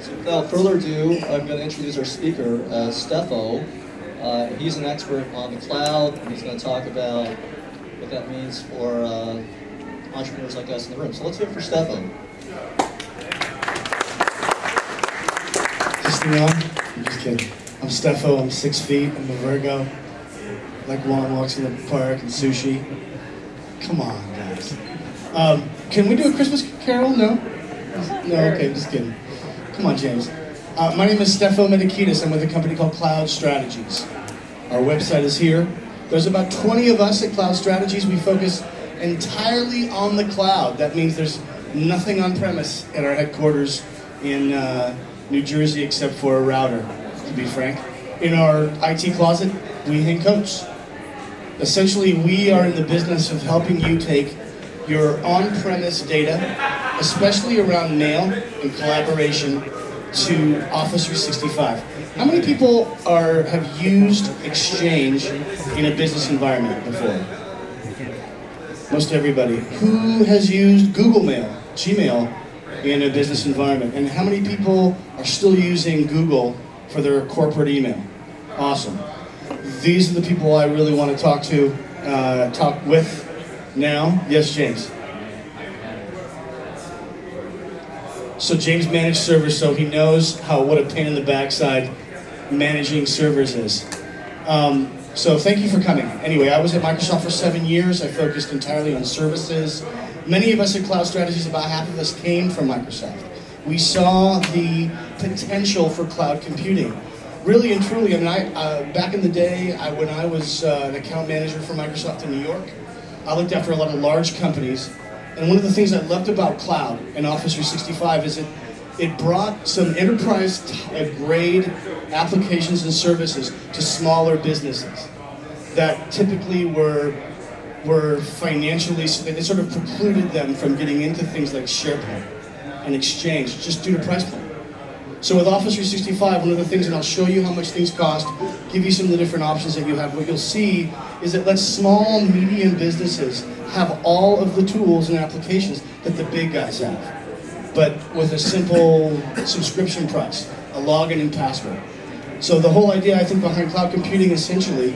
So without further ado, I'm going to introduce our speaker, uh, Steffo. Uh, he's an expert on the cloud, and he's going to talk about what that means for uh, entrepreneurs like us in the room. So let's hear it for Steffo. Just me on? I'm just kidding. I'm Steffo, I'm six feet, I'm a Virgo. Like long walks in the park and sushi. Come on, guys. Um, can we do a Christmas carol? No? No, okay, just kidding. Come on, James. Uh, my name is Steffo Mitakides. I'm with a company called Cloud Strategies. Our website is here. There's about 20 of us at Cloud Strategies. We focus entirely on the cloud. That means there's nothing on premise at our headquarters in uh, New Jersey except for a router, to be frank. In our IT closet, we hang coats. Essentially, we are in the business of helping you take your on-premise data, especially around mail and collaboration, to Office 365. How many people are have used Exchange in a business environment before? Most everybody. Who has used Google Mail, Gmail, in a business environment? And how many people are still using Google for their corporate email? Awesome. These are the people I really want to talk to, uh, talk with now. Yes, James. So James managed servers, so he knows how what a pain in the backside managing servers is. Um, so thank you for coming. Anyway, I was at Microsoft for seven years. I focused entirely on services. Many of us at Cloud Strategies, about half of us came from Microsoft. We saw the potential for cloud computing. Really and truly, I mean, I, uh, back in the day, I, when I was uh, an account manager for Microsoft in New York, I looked after a lot of large companies. And one of the things I loved about cloud and Office 365 is it, it brought some enterprise uh, grade applications and services to smaller businesses that typically were were financially, sort of precluded them from getting into things like SharePoint and Exchange just due to price point. So with Office 365, one of the things, and I'll show you how much things cost, give you some of the different options that you have, what you'll see is it lets small, medium businesses have all of the tools and applications that the big guys have, but with a simple subscription price, a login and password. So the whole idea, I think, behind cloud computing essentially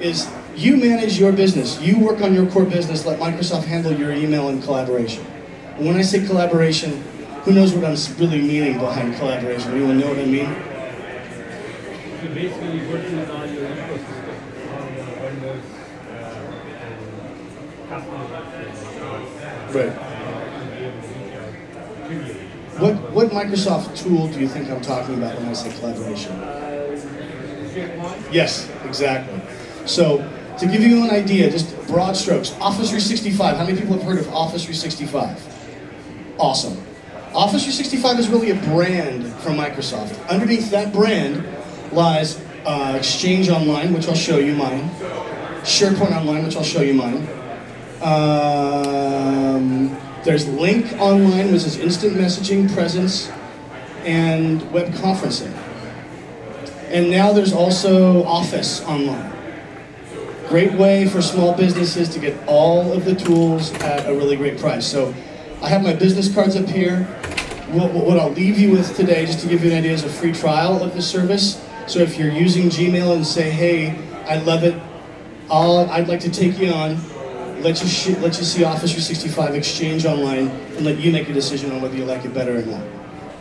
is you manage your business. You work on your core business. Let Microsoft handle your email and collaboration. And when I say collaboration, who knows what I'm really meaning behind collaboration? Anyone know what I mean? So basically working with all your ecosystem, all your vendors, uh, customers, Right. What, what Microsoft tool do you think I'm talking about when I say collaboration? Yes, exactly. So, to give you an idea, just broad strokes, Office 365. How many people have heard of Office 365? Awesome. Office 365 is really a brand from Microsoft. Underneath that brand lies uh, Exchange Online, which I'll show you mine, SharePoint Online, which I'll show you mine. Um, there's Lync Online, which is instant messaging, presence, and web conferencing. And now there's also Office Online. Great way for small businesses to get all of the tools at a really great price. So I have my business cards up here. What, what I'll leave you with today, just to give you an idea, is a free trial of the service. So if you're using Gmail and say, hey, I love it, I'll, I'd like to take you on, let you, let you see Office 365 Exchange online, and let you make a decision on whether you like it better or not.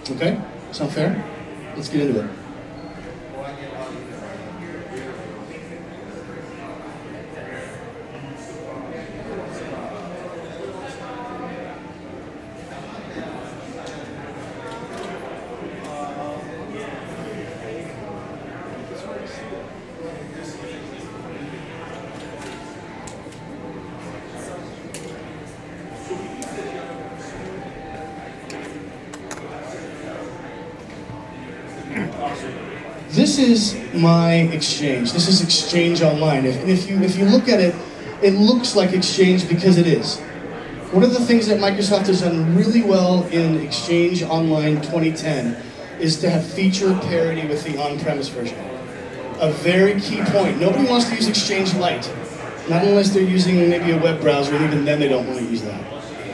Okay? Sound fair? Let's get into it. This is my exchange. This is Exchange Online. If, if you if you look at it, it looks like Exchange because it is. One of the things that Microsoft has done really well in Exchange Online 2010 is to have feature parity with the on-premise version. A very key point. Nobody wants to use Exchange Lite, not unless they're using maybe a web browser, and even then they don't want to use that.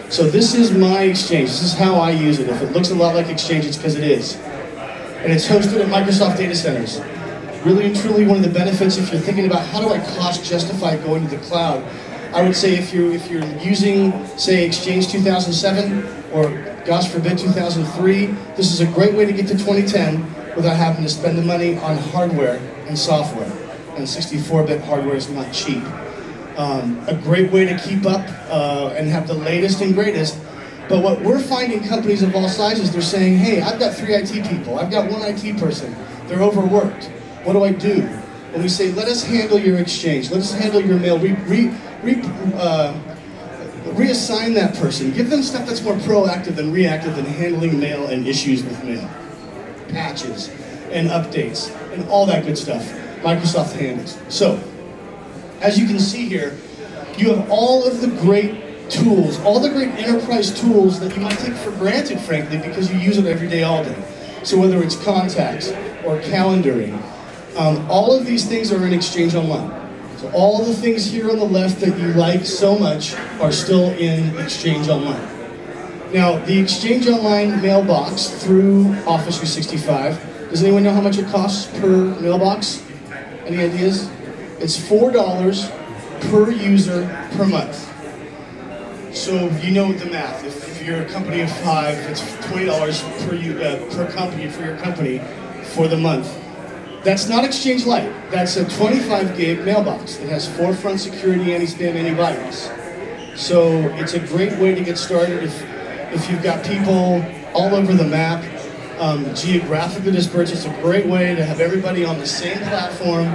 So this is my Exchange. This is how I use it. If it looks a lot like Exchange, it's because it is. And it's hosted at Microsoft data centers. Really and truly one of the benefits if you're thinking about how do I cost justify going to the cloud, I would say if you're, if you're using, say, Exchange 2007 or, gosh forbid, 2003, this is a great way to get to 2010 without having to spend the money on hardware and software. And 64-bit hardware is not cheap. Um, a great way to keep up uh, and have the latest and greatest. But what we're finding companies of all sizes, they're saying, hey, I've got three IT people, I've got one IT person, they're overworked. What do I do? And we say, let us handle your exchange, let us handle your mail, re, re, uh, reassign that person, give them stuff that's more proactive than reactive than handling mail and issues with mail. Patches and updates and all that good stuff. Microsoft handles. So, as you can see here, you have all of the great tools, all the great enterprise tools that you might take for granted, frankly, because you use it every day, all day. So whether it's contacts or calendaring, um, all of these things are in Exchange Online. So all the things here on the left that you like so much are still in Exchange Online. Now, the Exchange Online mailbox through Office 365, does anyone know how much it costs per mailbox? Any ideas? It's $4 per user per month. So you know the math. If, if you're a company of five, it's $20 per, you, uh, per company for your company for the month. That's not Exchange Lite. That's a 25 gig mailbox. It has Forefront security, anti-spam, antivirus. So it's a great way to get started if, if you've got people all over the map, um, geographically dispersed. It's a great way to have everybody on the same platform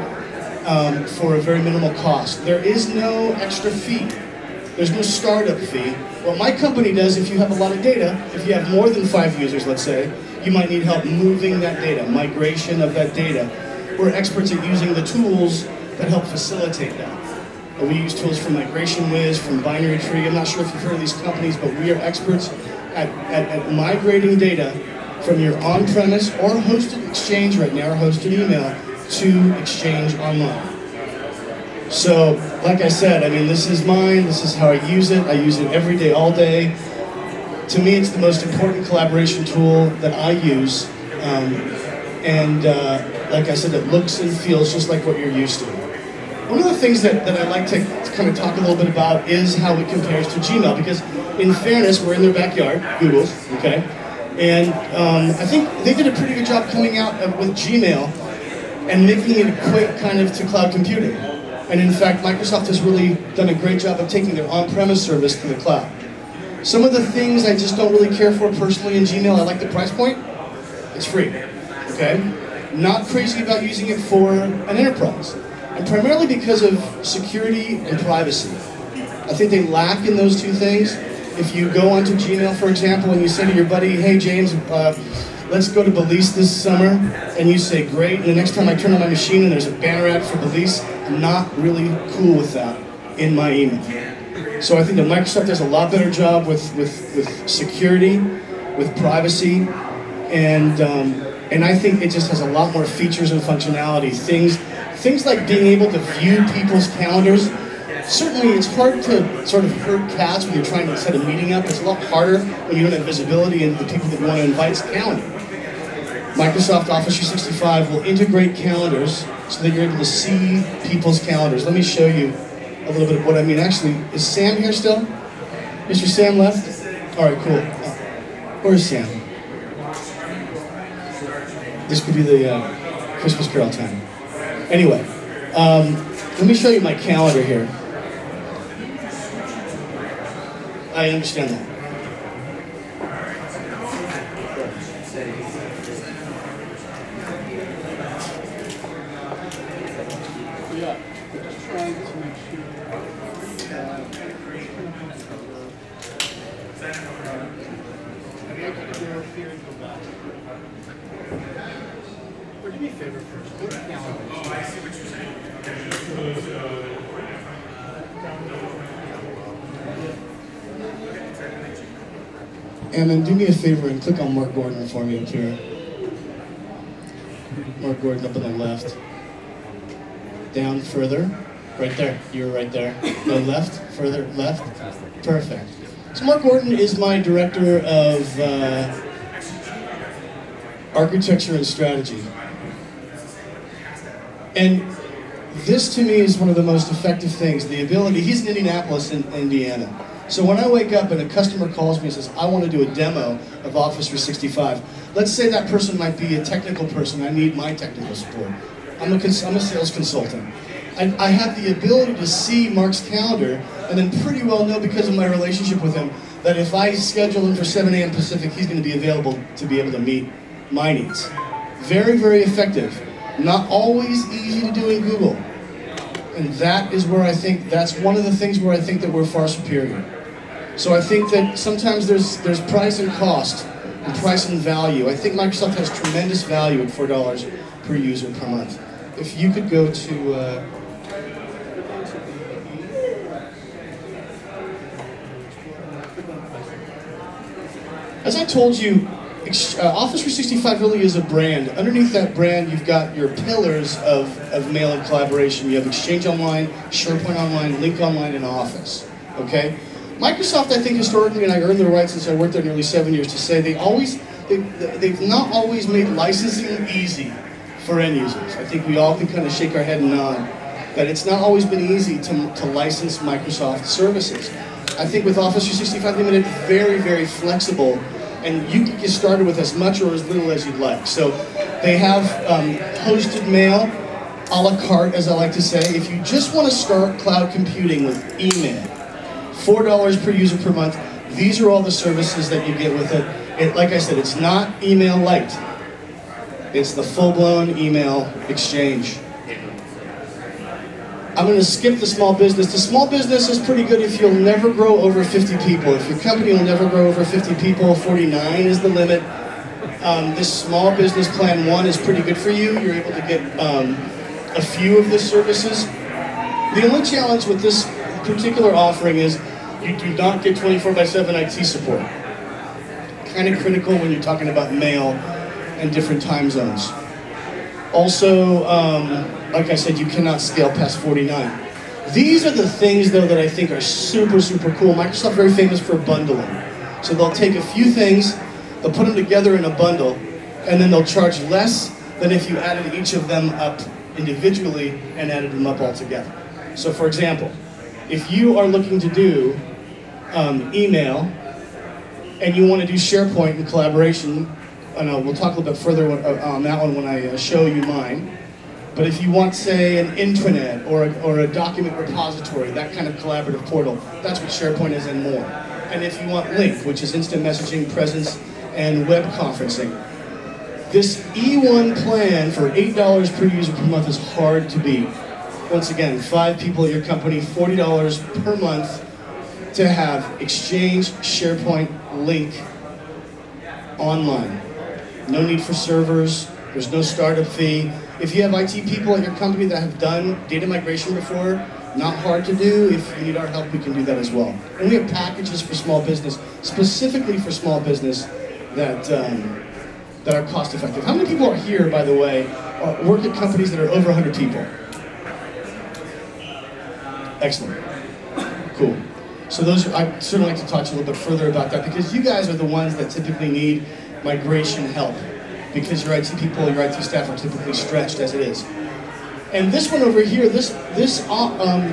um, for a very minimal cost. There is no extra fee. There's no startup fee. What my company does, if you have a lot of data, if you have more than five users, let's say, you might need help moving that data, migration of that data. We're experts at using the tools that help facilitate that. We use tools from MigrationWiz, from Binary Tree. I'm not sure if you've heard of these companies, but we are experts at, at, at migrating data from your on-premise or hosted Exchange right now, or hosted email, to Exchange Online. So, like I said, I mean, this is mine, this is how I use it. I use it every day, all day. To me, it's the most important collaboration tool that I use. Um, and uh, like I said, it looks and feels just like what you're used to. One of the things that, that I like to, to kind of talk a little bit about is how it compares to Gmail, because in fairness, we're in their backyard, Google's, okay? And um, I think they did a pretty good job coming out with Gmail and making it quick kind of to cloud computing. And in fact, Microsoft has really done a great job of taking their on-premise service to the cloud. Some of the things I just don't really care for personally in Gmail, I like the price point. It's free, okay? Not crazy about using it for an enterprise. And primarily because of security and privacy. I think they lack in those two things. If you go onto Gmail, for example, and you say to your buddy, hey James, uh, let's go to Belize this summer, and you say, great, and the next time I turn on my machine and there's a banner ad for Belize, I'm not really cool with that in my email. So I think that Microsoft does a lot better job with, with, with security, with privacy, and, um, and I think it just has a lot more features and functionality. Things, things like being able to view people's calendars. Certainly it's hard to sort of herd cats when you're trying to set a meeting up. It's a lot harder when you don't have visibility into the people that want to invite's calendar. Microsoft Office 365 will integrate calendars so that you're able to see people's calendars. Let me show you a little bit of what I mean. Actually, is Sam here still? Mr. Sam left? All right, cool. Where's Sam? This could be the uh, Christmas Carol time. Anyway, um, let me show you my calendar here. I understand that. Yeah, just trying to make sure. I'd like to go here and go back. Or do me a favor first, go to calendar. Oh, I see what you're saying. And then do me a favor and click me up. Mark Gordon up on the left. Down further. Right there. You're right there. Go left, further, left. Perfect. So Mark Gordon is my director of uh, architecture and strategy. And this to me is one of the most effective things, the ability, he's in Indianapolis, in Indiana. So when I wake up and a customer calls me and says, I want to do a demo of Office 365, let's say that person might be a technical person, I need my technical support. I'm a, I'm a sales consultant. I, I have the ability to see Mark's calendar and then pretty well know because of my relationship with him that if I schedule him for 7 a.m. Pacific, he's going to be available to be able to meet my needs. Very, very effective. Not always easy to do in Google. And that is where I think, that's one of the things where I think that we're far superior. So I think that sometimes there's, there's price and cost, and price and value. I think Microsoft has tremendous value at $4 per user per month. If you could go to, uh, As I told you, uh, Office 365 really is a brand. Underneath that brand, you've got your pillars of, of mail and collaboration. You have Exchange Online, SharePoint Online, Lync Online, and Office. Okay? Microsoft, I think historically, and I earned the right since I worked there nearly seven years, to say they always, they, they've not always made licensing easy for end users. I think we all can kind of shake our head and nod that it's not always been easy to, to license Microsoft services. I think with Office 365, they made it very, very flexible, and you can get started with as much or as little as you'd like. So they have um, hosted mail, a la carte, as I like to say. If you just want to start cloud computing with email, $4 per user per month, these are all the services that you get with it. it like I said, it's not email light. It's the full-blown email exchange. I'm going to skip the small business. The small business is pretty good if you'll never grow over 50 people. If your company will never grow over 50 people, 49 is the limit. Um, this small business plan one is pretty good for you. You're able to get um, a few of the services. The only challenge with this particular offering is you do not get 24 by 7 IT support. Kind of critical when you're talking about mail and different time zones. Also, um, like I said, you cannot scale past 49. These are the things, though, that I think are super, super cool. Microsoft very famous for bundling. So they'll take a few things, they'll put them together in a bundle, and then they'll charge less than if you added each of them up individually and added them up all together. So for example, if you are looking to do um, email and you want to do SharePoint and collaboration, and uh, we'll talk a little bit further uh, on that one when I uh, show you mine. But if you want, say, an intranet or a, or a document repository, that kind of collaborative portal, that's what SharePoint is and more. And if you want Lync, which is instant messaging, presence, and web conferencing, this E1 plan for $8 per user per month is hard to beat. Once again, five people at your company, $40 per month to have Exchange, SharePoint, Lync online. No need for servers, there's no startup fee. If you have IT people at your company that have done data migration before, not hard to do. If you need our help, we can do that as well. And we have packages for small business, specifically for small business, that um, that are cost effective. How many people are here, by the way, work at companies that are over 100 people? Excellent. Cool. So those, I'd sort of like to talk to you a little bit further about that because you guys are the ones that typically need migration help because your IT people, your IT staff are typically stretched as it is. And this one over here, this this um,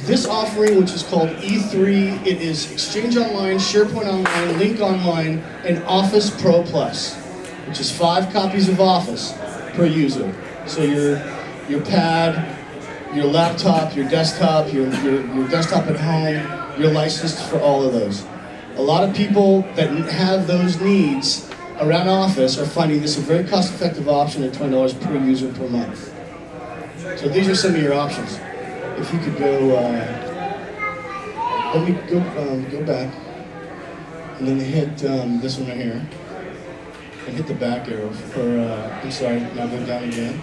this offering, which is called E3, it is Exchange Online, SharePoint Online, Lync Online, and Office Pro Plus, which is five copies of Office per user. So your your pad, your laptop, your desktop, your, your, your desktop at home, you're licensed for all of those. A lot of people that have those needs around Office are finding this a very cost-effective option at $20 per user per month. So these are some of your options. If you could go, uh, let me go, um, go back, and then hit um, this one right here, and hit the back arrow, or uh, I'm sorry, now go down again.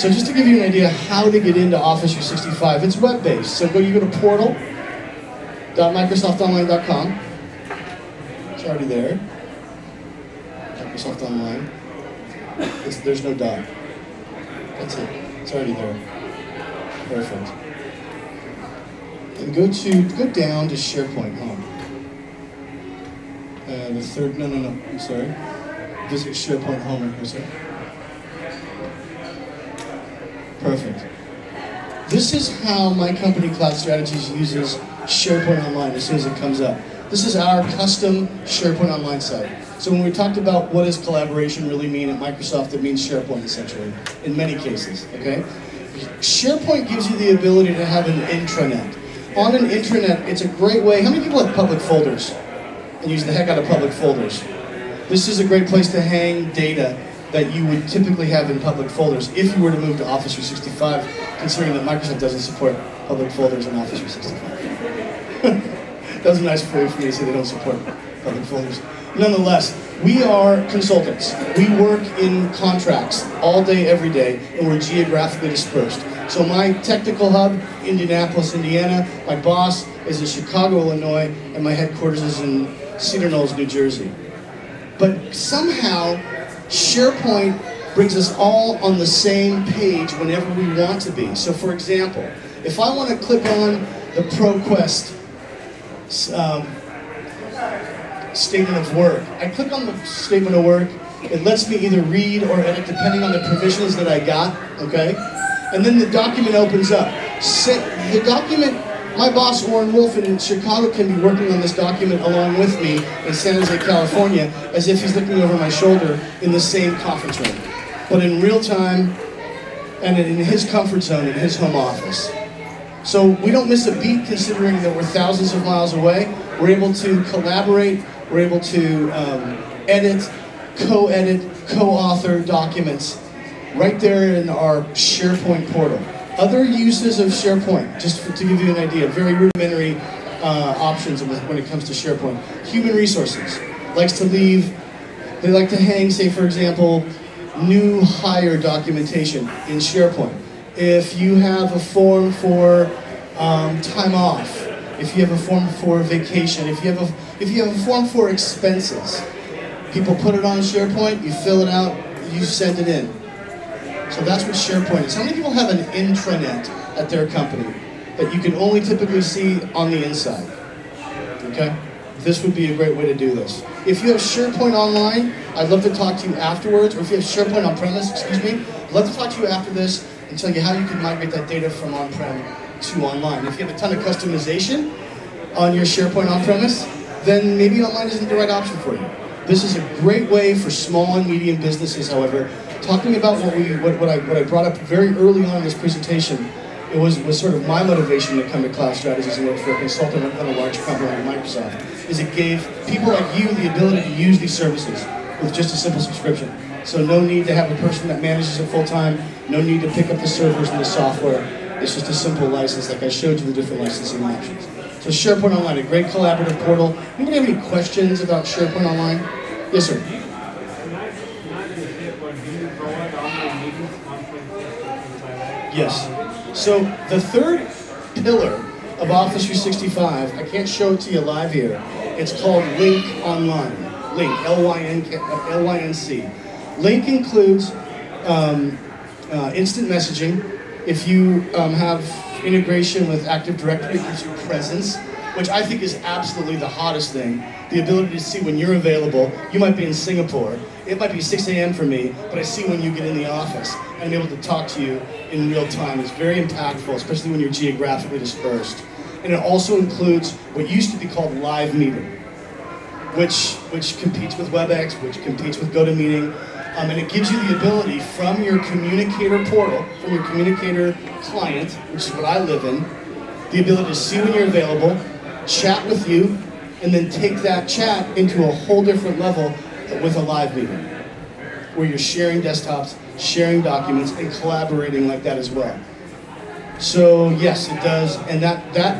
So just to give you an idea how to get into Office 365, it's web-based. So go, you go to portal.microsoftonline.com. It's already there. Microsoft Online. It's, there's no dot. That's it. It's already there. Perfect. And go to go down to SharePoint Home. Uh, the third. No, no, no. I'm sorry. Visit SharePoint Home right here, sir. Perfect. This is how my company Cloud Strategies uses SharePoint Online as soon as it comes up. This is our custom SharePoint Online site. So when we talked about what does collaboration really mean at Microsoft, it means SharePoint essentially, in many cases, okay? SharePoint gives you the ability to have an intranet. On an intranet, it's a great way, how many people have public folders and use the heck out of public folders? This is a great place to hang data that you would typically have in public folders if you were to move to Office 365, considering that Microsoft doesn't support public folders in Office 365. that was a nice way for me to say they don't support public folders. Nonetheless, we are consultants. We work in contracts all day, every day, and we're geographically dispersed. So my technical hub, Indianapolis, Indiana, my boss is in Chicago, Illinois, and my headquarters is in Cedar Knolls, New Jersey. But somehow, SharePoint brings us all on the same page whenever we want to be. So for example, if I want to click on the ProQuest um, statement of work, I click on the statement of work, it lets me either read or edit depending on the provisions that I got, okay? And then the document opens up. the document, my boss Warren Wolf in Chicago can be working on this document along with me in San Jose, California, as if he's looking over my shoulder in the same conference room. But in real time and in his comfort zone in his home office. So we don't miss a beat considering that we're thousands of miles away. We're able to collaborate, we're able to um, edit, co-edit, co-author documents right there in our SharePoint portal. Other uses of SharePoint, just for, to give you an idea, very rudimentary uh, options when it comes to SharePoint. Human resources likes to leave, they like to hang, say for example, new hire documentation in SharePoint. If you have a form for um, time off, if you have a form for vacation, if you have a if you have a form for expenses, people put it on SharePoint, you fill it out, you send it in. So that's what SharePoint is. How many people have an intranet at their company that you can only typically see on the inside? Okay? This would be a great way to do this. If you have SharePoint online, I'd love to talk to you afterwards, or if you have SharePoint on-premise, excuse me, I'd love to talk to you after this and tell you how you can migrate that data from on-prem to online. If you have a ton of customization on your SharePoint on-premise, then maybe online isn't the right option for you. This is a great way for small and medium businesses, however, talking about what we what, what I what I brought up very early on in this presentation, it was was sort of my motivation to come to Cloud Strategies and work for a consultant on a large company like Microsoft, is it gave people like you the ability to use these services with just a simple subscription. So no need to have a person that manages it full time, no need to pick up the servers and the software. It's just a simple license, like I showed you the different licensing options. So SharePoint Online, a great collaborative portal. Anybody have any questions about SharePoint Online? Yes, sir. Yes. So the third pillar of Office 365, I can't show it to you live here. It's called Lync Online. Lync, L-Y-N-C. Lync includes um, uh, instant messaging. If you um, have integration with Active Directory, it gives you presence, which I think is absolutely the hottest thing. The ability to see when you're available. You might be in Singapore. It might be 6 a.m. for me, but I see when you get in the office. And I'm able to talk to you in real time. It's very impactful, especially when you're geographically dispersed. And it also includes what used to be called live meeting, which, which competes with WebEx, which competes with GoToMeeting, um, and it gives you the ability from your communicator portal, from your communicator client, which is what I live in, the ability to see when you're available, chat with you, and then take that chat into a whole different level with a live meeting, where you're sharing desktops, sharing documents, and collaborating like that as well. So yes, it does, and that that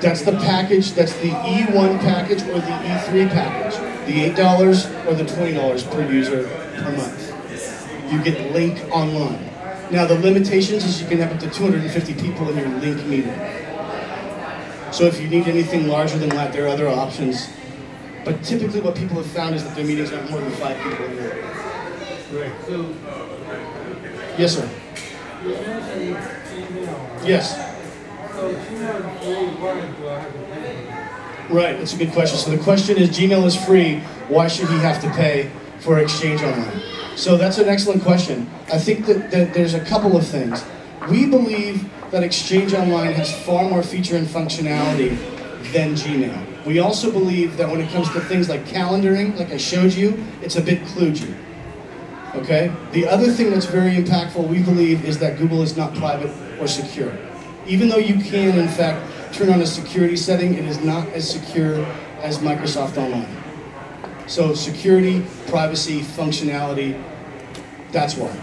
that's the package. That's the E1 package or the E3 package. the $8 or the $20 per user per month. You get Lync online. Now the limitations is you can have up to 250 people in your Lync meeting. So if you need anything larger than that, there are other options. But typically what people have found is that their meetings aren't more than five people in there. Right. So Yes, sir. you mentioned email. Yes. So Gmail is free. Why do I have to pay for it? Right, that's a good question. So the question is Gmail is free, why should he have to pay for Exchange Online? So that's an excellent question. I think that, that there's a couple of things. We believe that Exchange Online has far more feature and functionality than Gmail. We also believe that when it comes to things like calendaring, like I showed you, it's a bit kludgy. Okay? The other thing that's very impactful, we believe, is that Google is not private or secure. Even though you can, in fact, turn on a security setting, it is not as secure as Microsoft Online. So security, privacy, functionality, that's why.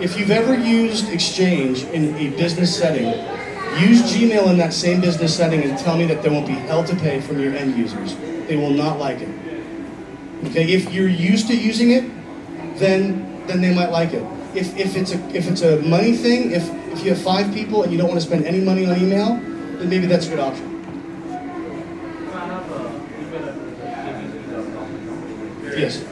If you've ever used Exchange in a business setting, use Gmail in that same business setting and tell me that there won't be hell to pay from your end users. They will not like it. Okay, if you're used to using it, then then they might like it. If, if it's a if it's a money thing, if if you have five people and you don't want to spend any money on email, then maybe that's a good option. Yes.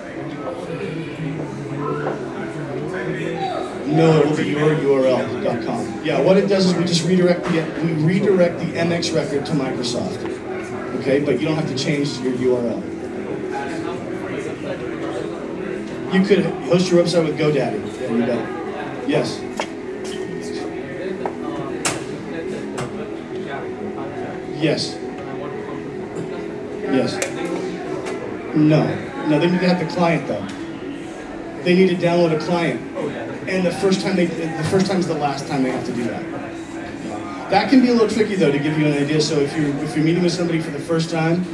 It will be your URL.com. Yeah, what it does is we just redirect the we redirect the MX record to Microsoft. Okay, but you don't have to change your URL. You could host your website with GoDaddy. You uh, bet. Yes. Yes. Yes. No. No, they need to have the client though. They need to download a client. And the first time they the first time is the last time they have to do that. That can be a little tricky though to give you an idea. So if you're if you're meeting with somebody for the first time,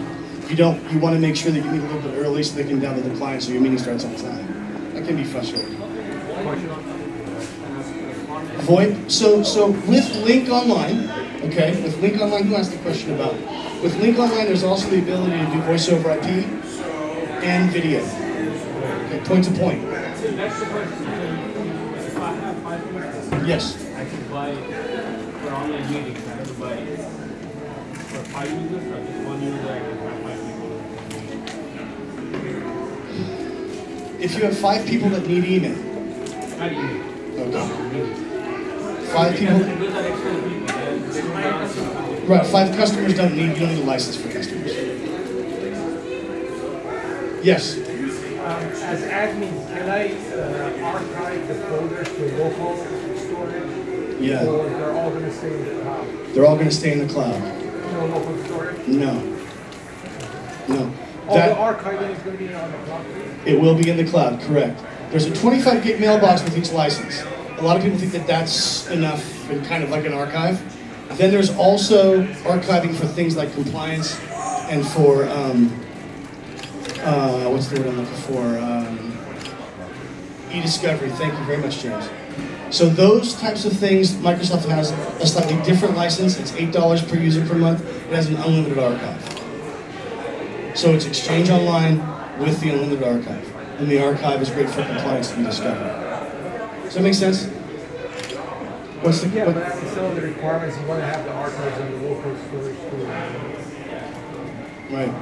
you don't you want to make sure that you meet a little bit early so they can download the client so your meeting starts on time. That can be frustrating. VoIP. So so with Lync Online, okay, with Lync Online, who asked the question about? With Lync Online, there's also the ability to do voice over IP and video. Okay, point to point. Yes. I can buy for online meetings. I buy for five users or just one user. I can have five people. If you have five people that need email, Not email. okay. Five people, Those are extra people. They they don't have- right? Five customers don't need you don't need a license for customers. Yes. As admin, can I uh, archive the folders to local storage? Yeah. Or they're all gonna stay in the cloud? They're all going to stay in the cloud. No local storage? No. No. All the archiving is gonna be on the cloud? it will be in the cloud. Correct. There's a 25 gig mailbox with each license. A lot of people think that that's enough and kind of like an archive. Then there's also archiving for things like compliance and for um, uh, what's the word I'm looking for? Um, e-discovery. Thank you very much, James. So those types of things, Microsoft has a slightly different license. It's eight dollars per user per month. It has an unlimited archive. So it's Exchange Online with the unlimited archive, and the archive is great for compliance to be discovered. Does that make sense? What's the Yeah, what- but in some of the requirements, you wanna have the archives on the local storage right?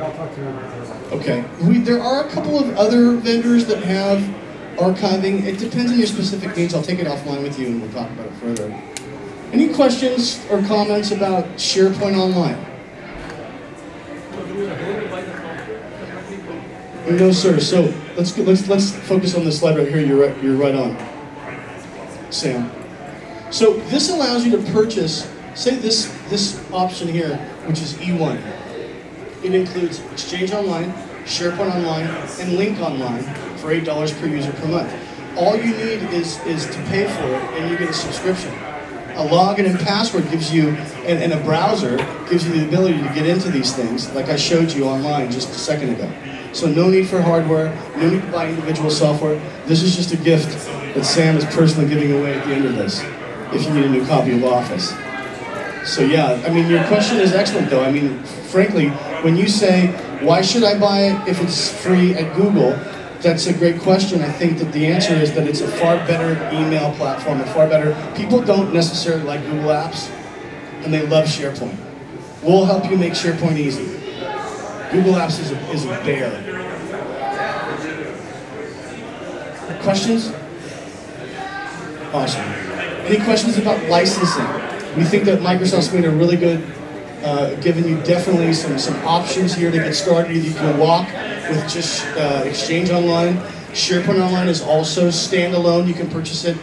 Okay. We, there are a couple of other vendors that have archiving. It depends on your specific needs. I'll take it offline with you and we'll talk about it further. Any questions or comments about SharePoint Online? No, sir. So let's let's let's focus on this slide right here. You're right, you're right on, Sam. So this allows you to purchase, say this this option here, which is E1. It includes Exchange Online, SharePoint Online, and Lync Online for eight dollars per user per month. All you need is is to pay for it, and you get a subscription. A login and password gives you, and, and a browser gives you the ability to get into these things, like I showed you online just a second ago. So no need for hardware, no need to buy individual software. This is just a gift that Sam is personally giving away at the end of this, if you need a new copy of Office. So yeah, I mean, your question is excellent though. I mean, frankly, when you say, why should I buy it if it's free at Google? That's a great question. I think that the answer is that it's a far better email platform, a far better. People don't necessarily like Google Apps, and they love SharePoint. We'll help you make SharePoint easy. Google Apps is a, is a bear. Questions? Awesome. Any questions about licensing? We think that Microsoft's made a really good, uh, giving you definitely some, some options here to get started. You can walk with just uh, Exchange Online. SharePoint Online is also standalone. You can purchase it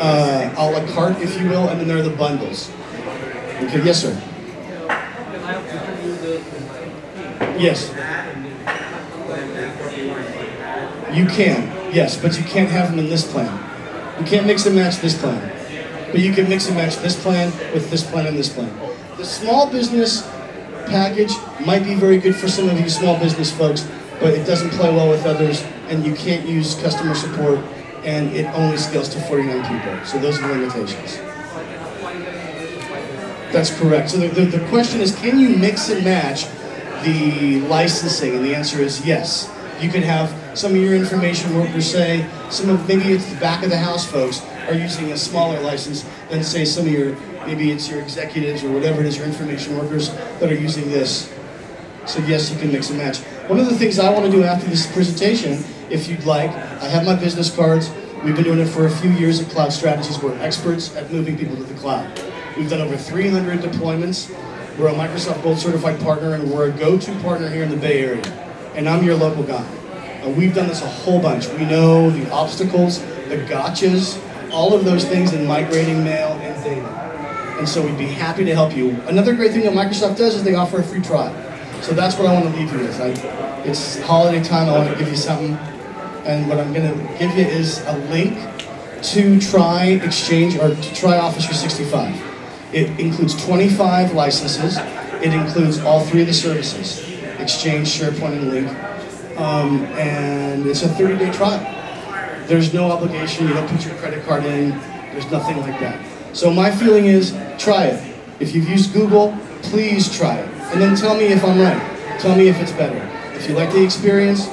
uh, a la carte, if you will, and then there are the bundles. Okay, yes, sir. Yes. You can, yes, but you can't have them in this plan. You can't mix and match this plan. But you can mix and match this plan with this plan and this plan. The small business package might be very good for some of you small business folks, but it doesn't play well with others, and you can't use customer support, and it only scales to 49 people. So those are the limitations. That's correct. So the, the, the question is, can you mix and match the licensing? And the answer is yes. You can have some of your information workers say, some of maybe it's the back of the house folks are using a smaller license than say some of your, maybe it's your executives or whatever it is, your information workers that are using this. So yes, you can mix and match. One of the things I want to do after this presentation, if you'd like, I have my business cards. We've been doing it for a few years at Cloud Strategies. We're experts at moving people to the cloud. We've done over 300 deployments. We're a Microsoft Gold Certified partner, and we're a go-to partner here in the Bay Area. And I'm your local guy. And we've done this a whole bunch. We know the obstacles, the gotchas, all of those things in migrating mail and data. And so we'd be happy to help you. Another great thing that Microsoft does is they offer a free trial. So that's what I want to leave you with. I, it's holiday time, I want to give you something. And what I'm going to give you is a link to try Exchange or to try Office 365. It includes 25 licenses. It includes all three of the services, Exchange, SharePoint, and Lync. Um, and it's a 30-day trial. There's no obligation. You don't put your credit card in. There's nothing like that. So my feeling is, try it. If you've used Google, please try it. And then tell me if I'm right. Tell me if it's better. If you like the experience,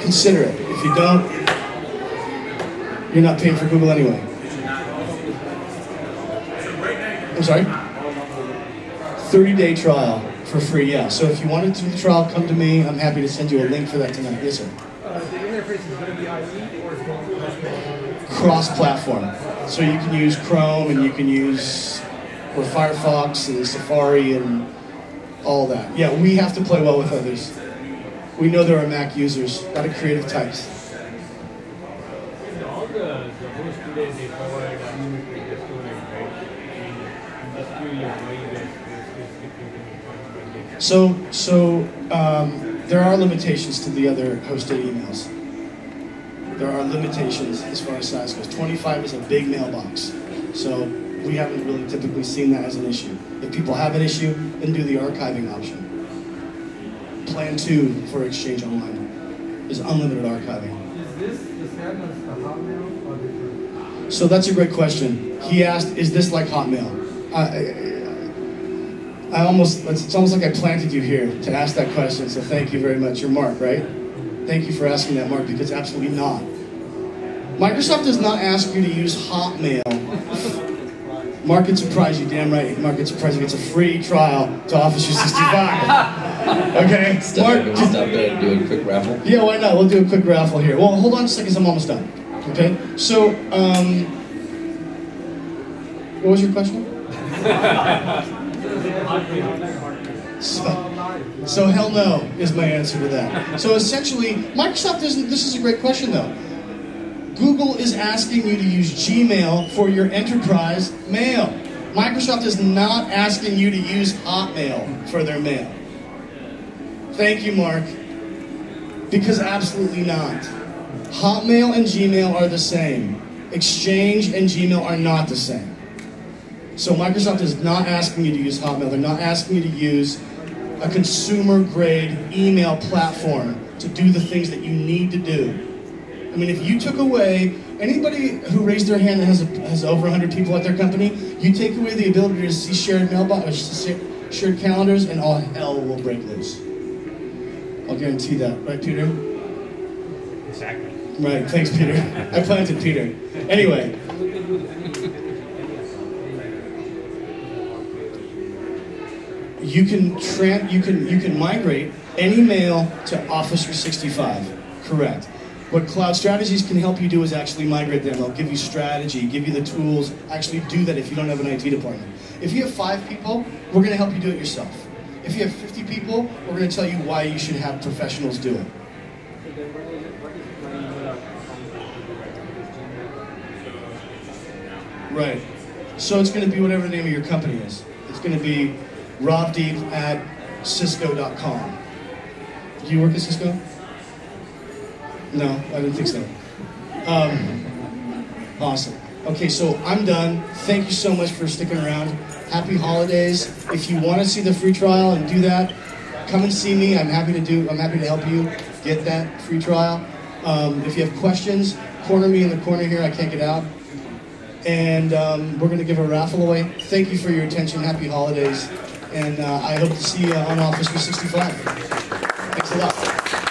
consider it. If you don't, you're not paying for Google anyway. I'm sorry? 30 day trial for free, yeah. So if you want to do the trial, come to me. I'm happy to send you a link for that tonight. Yes, sir. Uh, the interface is going to be IE or is it going to be Cross platform. So you can use Chrome and you can use or Firefox and Safari and all that. Yeah, we have to play well with others. We know there are Mac users, a lot of creative types. So, so um, there are limitations to the other hosted emails. There are limitations as far as size goes. 25 is a big mailbox, so we haven't really typically seen that as an issue. If people have an issue, then do the archiving option. Plan two for Exchange Online is unlimited archiving. Is this the same as the Hotmail or different? So that's a great question. He asked, "Is this like Hotmail?" I, I almost it's almost like I planted you here to ask that question. So thank you very much. You're Mark, right? Thank you for asking that, Mark, because absolutely not. Microsoft does not ask you to use Hotmail. Mark can surprise you, damn right. Mark can surprise you. It's a free trial to Office 365. Okay, Step, Mark. we stop there and do a quick raffle? Yeah, why not? We'll do a quick raffle here. Well, hold on a second, I'm almost done. Okay? So, um, what was your question? So, so hell no is my answer to that. So essentially, Microsoft isn't, this is a great question though. Google is asking you to use Gmail for your enterprise mail. Microsoft is not asking you to use Hotmail for their mail. Thank you, Mark. Because absolutely not. Hotmail and Gmail are the same. Exchange and Gmail are not the same. So Microsoft is not asking you to use Hotmail. They're not asking you to use a consumer grade email platform to do the things that you need to do. I mean, if you took away Anybody who raised their hand that has, a, has over 100 people at their company, you take away the ability to see shared mailbox, uh, shared calendars, and all hell will break loose. I'll guarantee that, right, Peter? Exactly. Right. Thanks, Peter. I planted Peter. Anyway, you can tran you can you can migrate any mail to Office 365. Correct. What Cloud Strategies can help you do is actually migrate them. They'll give you strategy, give you the tools. Actually, do that if you don't have an IT department. If you have five people, we're going to help you do it yourself. If you have 50 people, we're going to tell you why you should have professionals do it. Right. So it's going to be whatever the name of your company is. It's going to be robdeep at cisco.com. Do you work at Cisco? No, I didn't think so. Um, awesome. Okay, so I'm done. Thank you so much for sticking around. Happy holidays. If you want to see the free trial and do that, come and see me. I'm happy to do. I'm happy to help you get that free trial. Um, if you have questions, corner me in the corner here. I can't get out. And um, we're going to give a raffle away. Thank you for your attention. Happy holidays. And uh, I hope to see you on Office 365. Thanks a lot.